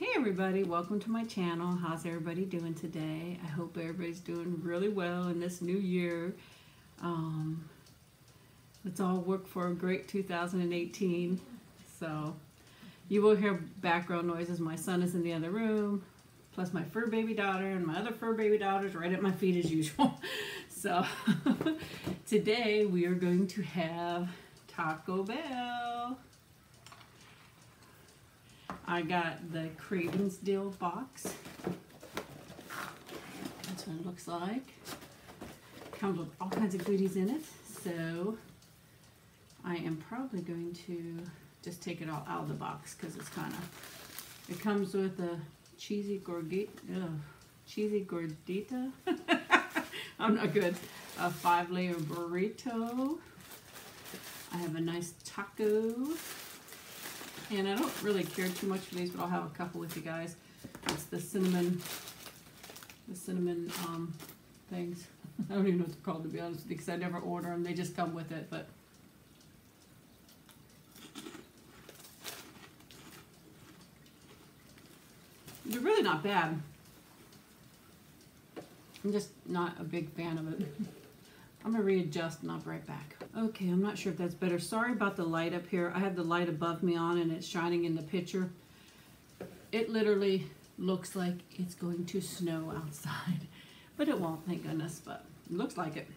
Hey everybody, welcome to my channel. How's everybody doing today? I hope everybody's doing really well in this new year. Um, let's all work for a great 2018. So you will hear background noises. My son is in the other room, plus my fur baby daughter and my other fur baby daughter's right at my feet as usual. So today we are going to have Taco Bell. I got the Cravings Deal box. That's what it looks like. Comes with all kinds of goodies in it. So I am probably going to just take it all out of the box because it's kind of, it comes with a cheesy gordita, cheesy gordita. I'm not good. A five layer burrito. I have a nice taco. And I don't really care too much for these, but I'll have a couple with you guys. It's the cinnamon, the cinnamon um, things. I don't even know what they're called to be honest because I never order them. They just come with it, but they're really not bad. I'm just not a big fan of it. I'm gonna readjust and I'll be right back. Okay, I'm not sure if that's better. Sorry about the light up here. I have the light above me on and it's shining in the picture. It literally looks like it's going to snow outside, but it won't, thank goodness, but it looks like it.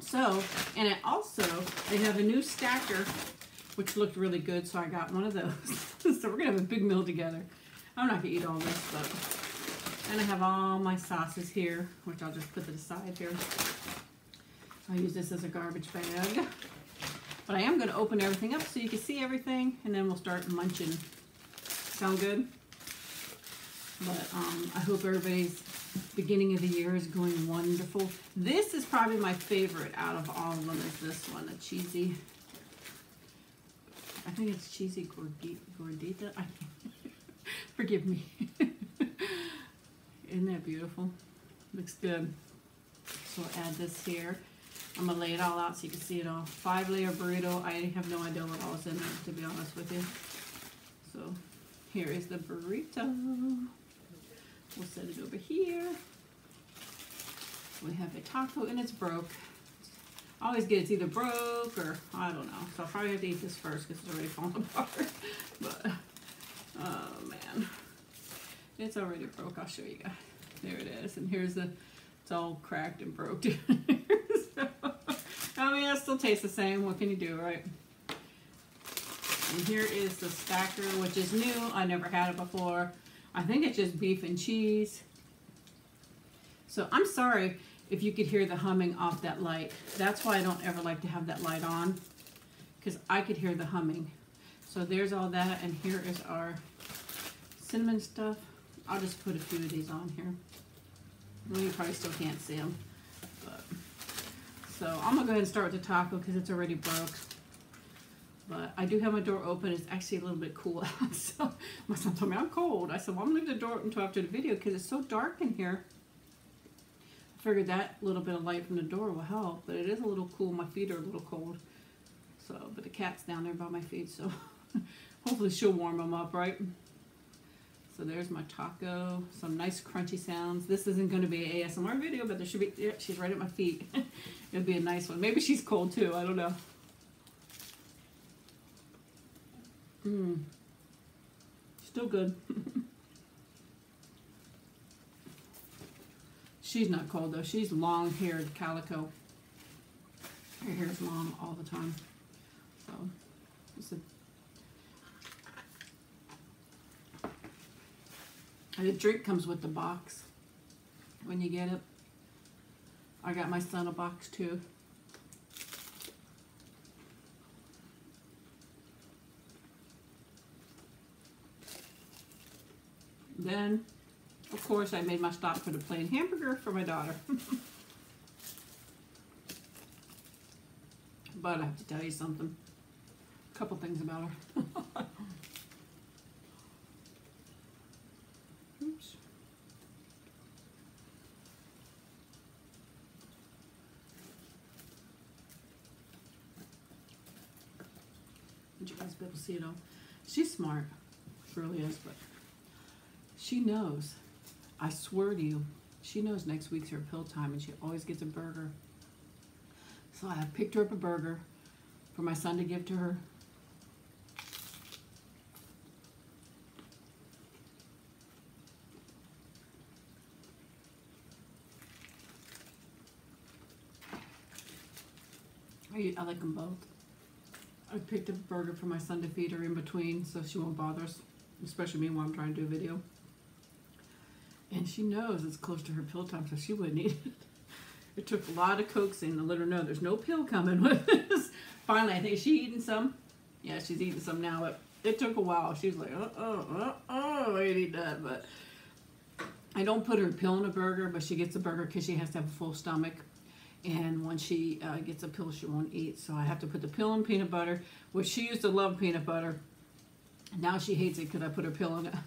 So, and it also, they have a new stacker, which looked really good, so I got one of those. so we're gonna have a big meal together. I'm not gonna eat all this, but and I have all my sauces here, which I'll just put to the side here. I'll use this as a garbage bag. But I am going to open everything up so you can see everything, and then we'll start munching. Sound good? But um, I hope everybody's beginning of the year is going wonderful. This is probably my favorite out of all of them is this one, the cheesy, I think it's cheesy gordita. I Forgive me. Isn't that beautiful? Looks good. So we'll add this here. I'm gonna lay it all out so you can see it all. Five layer burrito. I have no idea what all's in there, to be honest with you. So here is the burrito. We'll set it over here. We have a taco and it's broke. I always get it's either broke or I don't know. So I'll probably have to eat this first because it's already falling apart. but, oh man. It's already broke. I'll show you guys. There it is. And here's the, it's all cracked and broke. Oh, I mean, it still tastes the same. What can you do, right? And here is the stacker, which is new. I never had it before. I think it's just beef and cheese. So I'm sorry if you could hear the humming off that light. That's why I don't ever like to have that light on because I could hear the humming. So there's all that and here is our cinnamon stuff. I'll just put a few of these on here. Well, you probably still can't see them. So I'm to go ahead and start with the taco because it's already broke. But I do have my door open. It's actually a little bit cool out. So my son told me I'm cold. I said, well, I'm to leave the door open until after the video because it's so dark in here. I figured that little bit of light from the door will help. But it is a little cool. My feet are a little cold. So, but the cat's down there by my feet. So hopefully she'll warm them up, right? So there's my taco, some nice crunchy sounds. This isn't going to be an ASMR video, but there should be, yeah, she's right at my feet. It'll be a nice one. Maybe she's cold too, I don't know. Mmm. Still good. she's not cold though. She's long haired calico. Her hair's long all the time. So, it's a The drink comes with the box when you get it. I got my son a box too. Then, of course, I made my stop for the plain hamburger for my daughter. but I have to tell you something. A couple things about her. guys be able to see it all. She's smart. She really is, but She knows. I swear to you, she knows next week's her pill time and she always gets a burger. So I picked her up a burger for my son to give to her. I like them both. I picked a burger for my son to feed her in between so she won't bother us, especially me while I'm trying to do a video. And she knows it's close to her pill time, so she wouldn't eat it. It took a lot of coaxing to let her know there's no pill coming with this. Finally, I think she eating some. Yeah, she's eating some now, but it took a while. She was like, oh, oh, oh, oh, I that. But I don't put her pill in a burger, but she gets a burger because she has to have a full stomach. And when she uh, gets a pill, she won't eat. So I have to put the pill in peanut butter, which she used to love peanut butter. Now she hates it because I put her pill in it.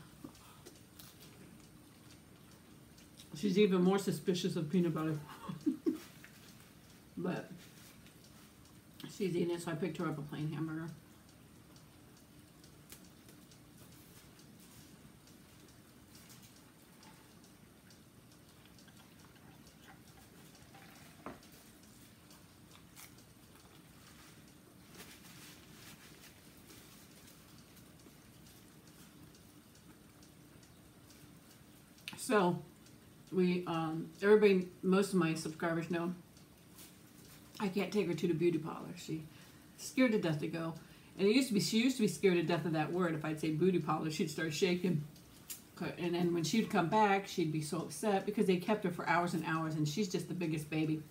She's even more suspicious of peanut butter. but she's eating it, so I picked her up a plain hamburger. So, we, um, everybody, most of my subscribers know I can't take her to the beauty parlor. She's scared to death to go. And it used to be, she used to be scared to death of that word. If I'd say beauty parlor, she'd start shaking. And then when she'd come back, she'd be so upset because they kept her for hours and hours, and she's just the biggest baby.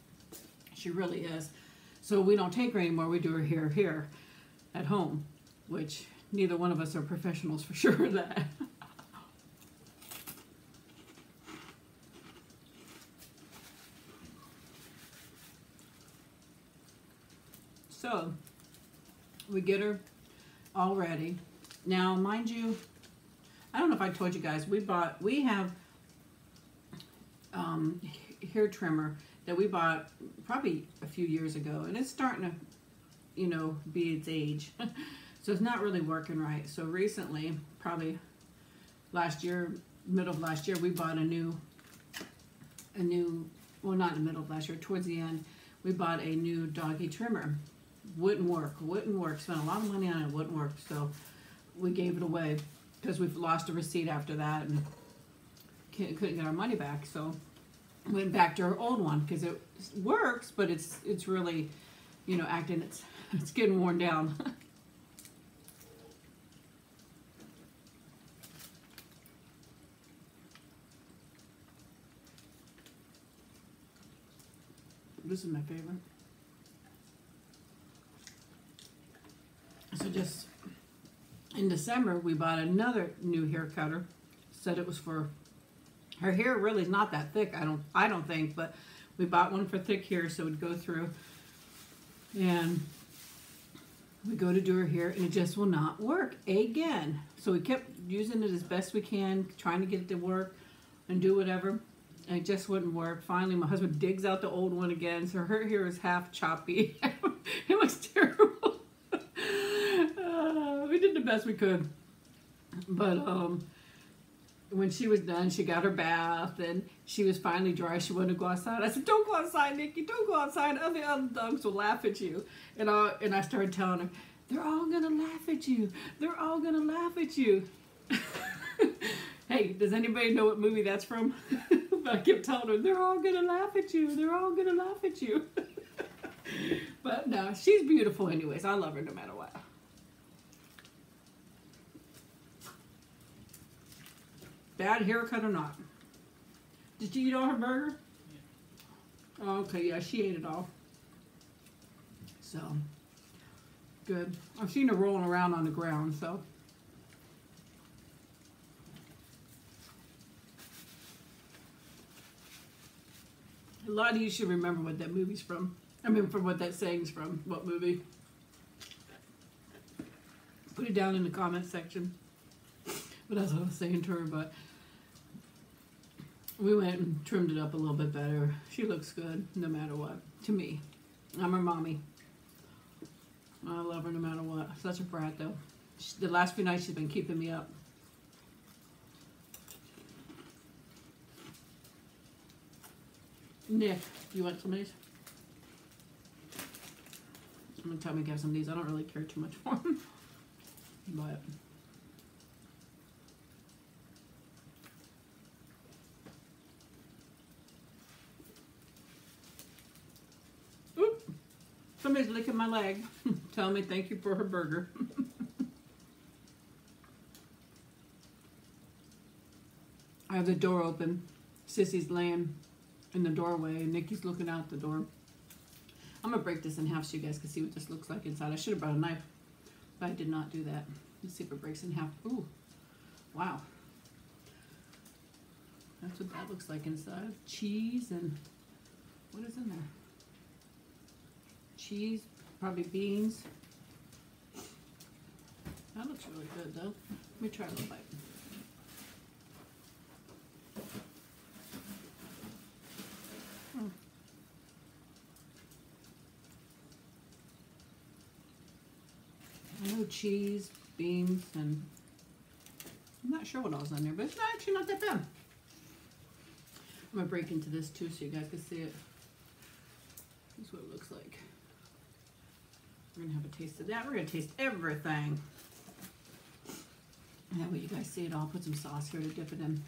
She really is. So we don't take her anymore. We do her here, here, at home, which neither one of us are professionals for sure that. So we get her all ready. Now, mind you, I don't know if I told you guys, we bought, we have um, hair trimmer that we bought probably a few years ago, and it's starting to, you know, be its age. so it's not really working right. So recently, probably last year, middle of last year, we bought a new, a new, well, not in the middle of last year, towards the end, we bought a new doggy trimmer wouldn't work, wouldn't work. Spent a lot of money on it, wouldn't work. So we gave it away because we've lost a receipt after that and couldn't get our money back. So went back to our old one because it works, but it's it's really, you know, acting it's it's getting worn down. this is my favorite. Just in December, we bought another new hair cutter. Said it was for her hair. Really is not that thick. I don't. I don't think, but we bought one for thick hair so it would go through. And we go to do her hair and it just will not work again. So we kept using it as best we can, trying to get it to work and do whatever. And it just wouldn't work. Finally, my husband digs out the old one again. So her hair is half choppy. it was terrible best we could. But um, when she was done, she got her bath and she was finally dry. She wanted to go outside. I said, "Don't go outside, Nikki. Don't go outside. Other other dogs will laugh at you." And I and I started telling her, "They're all gonna laugh at you. They're all gonna laugh at you." hey, does anybody know what movie that's from? I kept telling her, "They're all gonna laugh at you. They're all gonna laugh at you." but no, she's beautiful anyways. I love her no matter what. Bad haircut or not. Did you eat all her burger? Yeah. Oh, okay, yeah, she ate it all. So, good. I've seen her rolling around on the ground, so. A lot of you should remember what that movie's from. I mean, from what that saying's from. What movie? Put it down in the comment section. But that's what I was saying to her, but we went and trimmed it up a little bit better. She looks good no matter what to me. I'm her mommy. I love her no matter what. Such a brat though. She, the last few nights she's been keeping me up. Nick, you want some of these? I'm gonna tell me get some of these. I don't really care too much for them, but. Somebody's licking my leg. Tell me thank you for her burger. I have the door open. Sissy's laying in the doorway and Nikki's looking out the door. I'm gonna break this in half so you guys can see what this looks like inside. I should have brought a knife, but I did not do that. Let's see if it breaks in half. Ooh, wow. That's what that looks like inside. Cheese and what is in there? Cheese, probably beans. That looks really good though. Let me try a little bite. Hmm. I know cheese, beans, and I'm not sure what else on there, but it's not actually not that bad. I'm gonna break into this too so you guys can see it. This is what it looks like. We're gonna have a taste of that. We're gonna taste everything. That way you guys see it all. Put some sauce here to dip it in.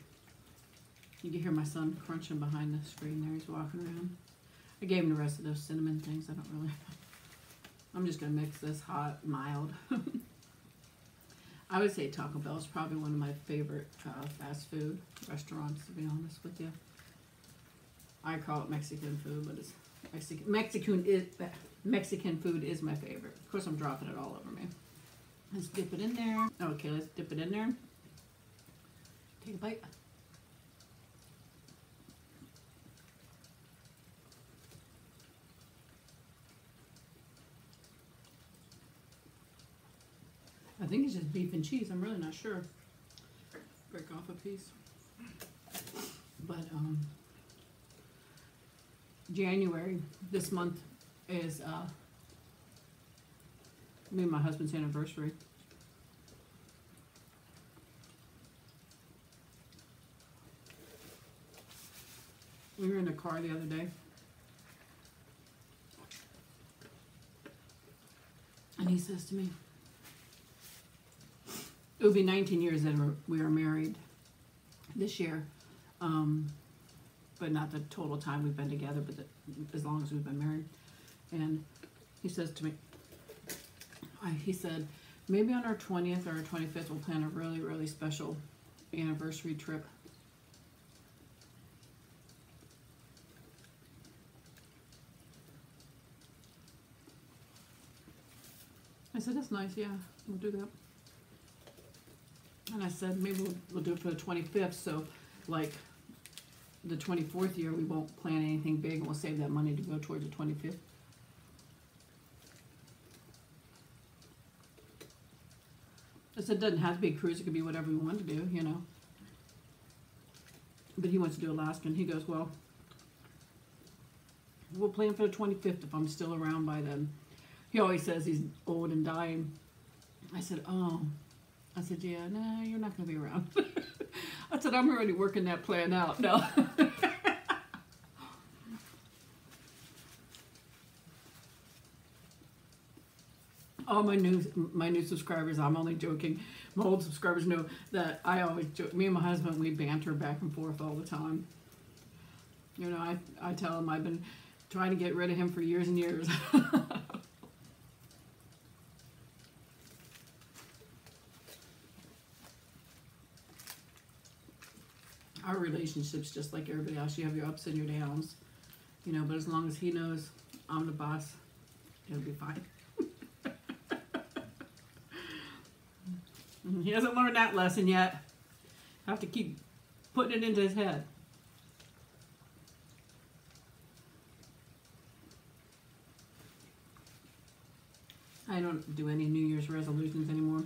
You can hear my son crunching behind the screen there. He's walking around. I gave him the rest of those cinnamon things. I don't really. I'm just gonna mix this hot, mild. I would say Taco Bell is probably one of my favorite uh, fast food restaurants, to be honest with you. I call it Mexican food, but it's Mexican. Mexican is Mexican food is my favorite. Of course, I'm dropping it all over me. Let's dip it in there. Okay, let's dip it in there. Take a bite. I think it's just beef and cheese. I'm really not sure. Break off a piece. But um, January this month is uh, me and my husband's anniversary. We were in the car the other day. And he says to me, it would be 19 years that we are married this year. Um, but not the total time we've been together, but the, as long as we've been married. And he says to me, I, he said, maybe on our 20th or our 25th, we'll plan a really, really special anniversary trip. I said, that's nice, yeah, we'll do that. And I said, maybe we'll, we'll do it for the 25th, so like the 24th year, we won't plan anything big and we'll save that money to go towards the 25th. I said, it doesn't have to be a cruise, it could be whatever we want to do, you know. But he wants to do Alaska, and he goes, well, we'll plan for the 25th if I'm still around by then. He always says he's old and dying. I said, oh. I said, yeah, no, you're not going to be around. I said, I'm already working that plan out. No. all my new my new subscribers, I'm only joking. My old subscribers know that I always joke. Me and my husband, we banter back and forth all the time. You know, I I tell him I've been trying to get rid of him for years and years. Our relationship's just like everybody else. You have your ups and your downs, you know. But as long as he knows I'm the boss, it'll be fine. He hasn't learned that lesson yet. I have to keep putting it into his head. I don't do any New Year's resolutions anymore.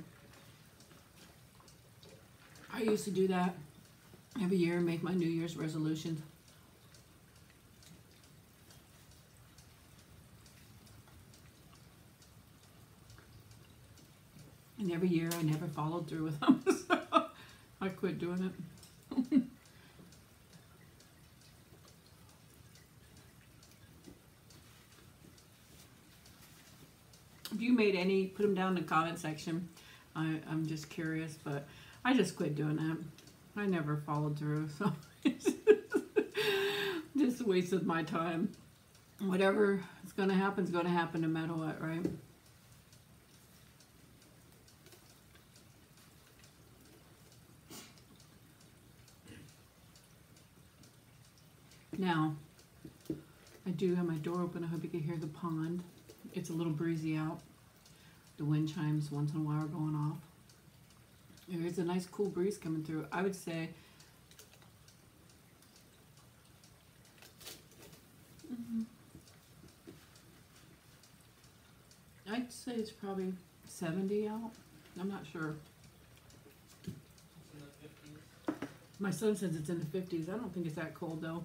I used to do that every year, make my New Year's resolutions. And every year I never followed through with them, so I quit doing it. if you made any, put them down in the comment section. I, I'm just curious, but I just quit doing that. I never followed through, so just wasted my time. Whatever is going to happen is going to happen no matter what, right? Now, I do have my door open. I hope you can hear the pond. It's a little breezy out. The wind chimes once in a while are going off. There is a nice cool breeze coming through. I would say Mhm. I'd say it's probably 70 out. I'm not sure. My son says it's in the 50s. I don't think it's that cold though.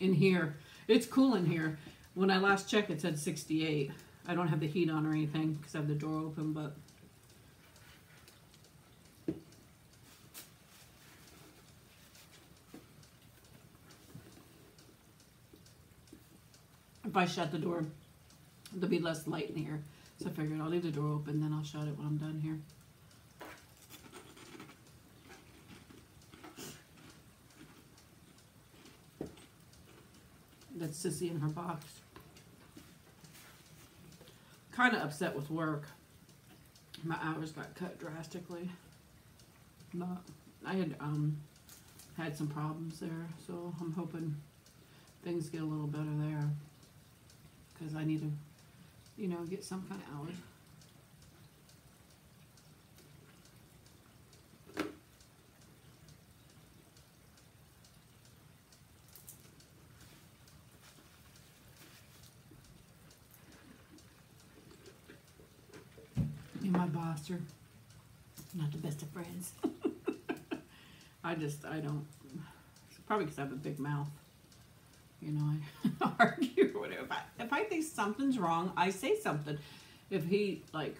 In here, it's cool in here. When I last checked, it said 68. I don't have the heat on or anything because I have the door open, but if I shut the door, there'll be less light in here. So I figured I'll leave the door open, then I'll shut it when I'm done here. That's Sissy in her box. Kind of upset with work. My hours got cut drastically. But I had um had some problems there, so I'm hoping things get a little better there. Because I need to, you know, get some kind of hours. My boss are not the best of friends. I just, I don't, probably because I have a big mouth. You know, I argue whatever. If I, if I think something's wrong, I say something. If he, like,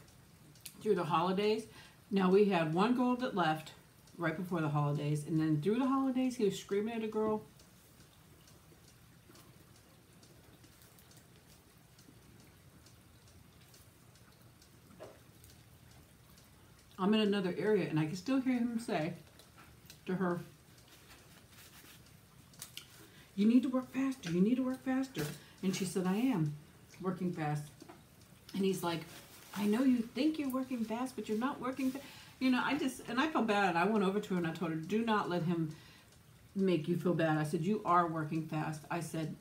through the holidays, now we had one girl that left right before the holidays, and then through the holidays, he was screaming at a girl. I'm in another area, and I can still hear him say to her, You need to work faster. You need to work faster. And she said, I am working fast. And he's like, I know you think you're working fast, but you're not working fast. You know, I just, and I felt bad. I went over to her and I told her, Do not let him make you feel bad. I said, You are working fast. I said,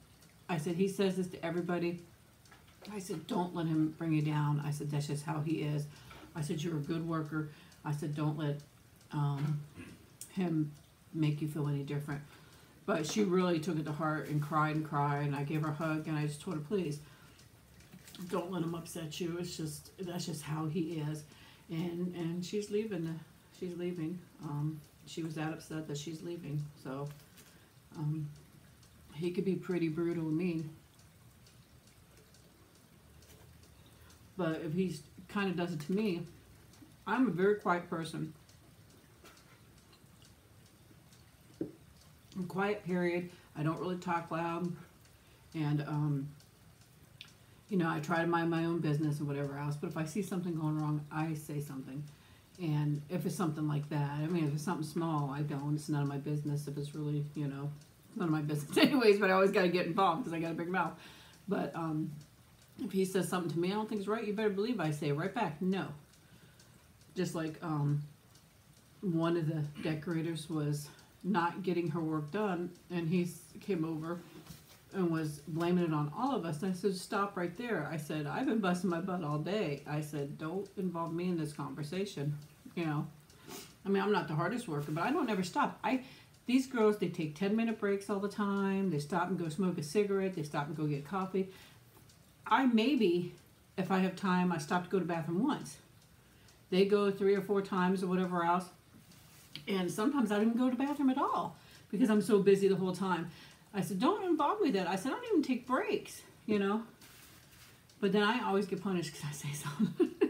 I said, He says this to everybody. I said, Don't let him bring you down. I said, That's just how he is. I said, You're a good worker. I said, Don't let um, him make you feel any different. But she really took it to heart and cried and cried. And I gave her a hug and I just told her, Please, don't let him upset you. It's just, that's just how he is. And, and she's leaving. She's leaving. Um, she was that upset that she's leaving. So um, he could be pretty brutal and mean. But if he's kind of does it to me, I'm a very quiet person. I'm quiet, period. I don't really talk loud. And, um, you know, I try to mind my own business and whatever else. But if I see something going wrong, I say something. And if it's something like that, I mean, if it's something small, I don't. It's none of my business. If it's really, you know, none of my business anyways, but I always got to get involved because I got a big mouth. But um, if he says something to me I don't think it's right, you better believe I say right back, no. Just like um, one of the decorators was not getting her work done, and he came over and was blaming it on all of us. And I said, stop right there. I said, I've been busting my butt all day. I said, don't involve me in this conversation. You know, I mean, I'm not the hardest worker, but I don't ever stop. I these girls they take 10 minute breaks all the time. They stop and go smoke a cigarette. They stop and go get coffee. I maybe, if I have time, I stop to go to bathroom once. They go three or four times or whatever else. And sometimes I don't even go to bathroom at all because I'm so busy the whole time. I said, don't involve me that. I said, I don't even take breaks, you know. But then I always get punished because I say something.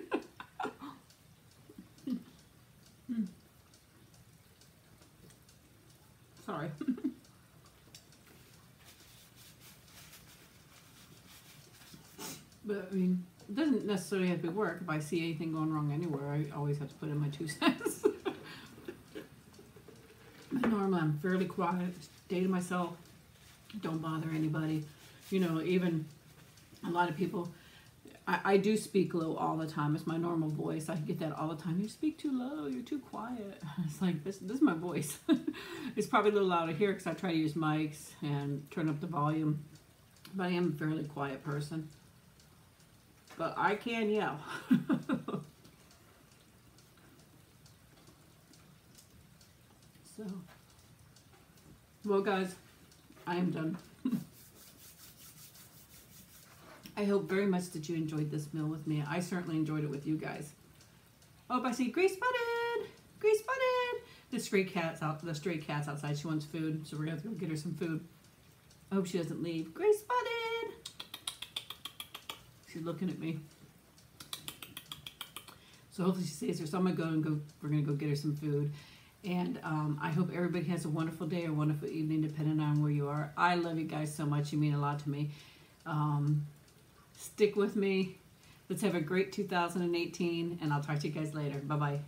Hmm. Sorry. but I mean, It doesn't necessarily have to be work. If I see anything going wrong anywhere, I always have to put in my two cents. Normally, I'm fairly quiet, stay to myself, don't bother anybody. You know, even a lot of people, I, I do speak low all the time. It's my normal voice. I get that all the time. You speak too low. You're too quiet. It's like this. This is my voice. it's probably a little louder here because I try to use mics and turn up the volume. But I am a fairly quiet person. But I can yell. so, well, guys, I am done. I hope very much that you enjoyed this meal with me. I certainly enjoyed it with you guys. Oh, I see Grace Button! Grace Button! The stray cat's out. The stray cat's outside. She wants food, so we're gonna have to go get her some food. I hope she doesn't leave. Grace Button! She's looking at me. So hopefully she stays here. So I'm gonna go and go. We're gonna go get her some food. And um, I hope everybody has a wonderful day or wonderful evening, depending on where you are. I love you guys so much. You mean a lot to me. Um, stick with me. Let's have a great 2018, and I'll talk to you guys later. Bye bye.